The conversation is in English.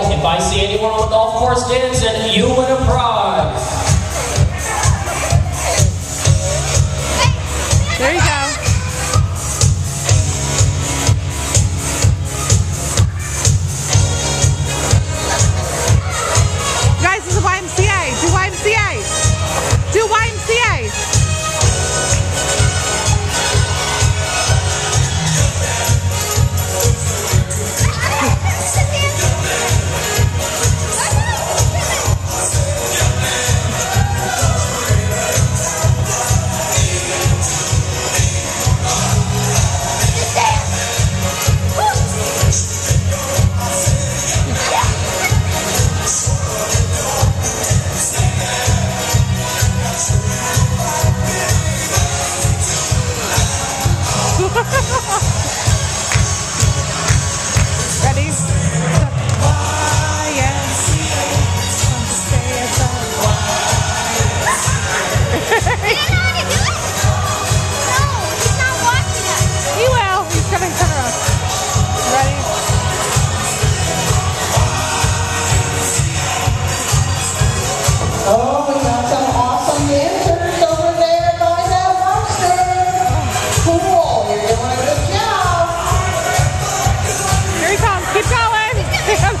If I see anyone on the golf course dancing, you would prize.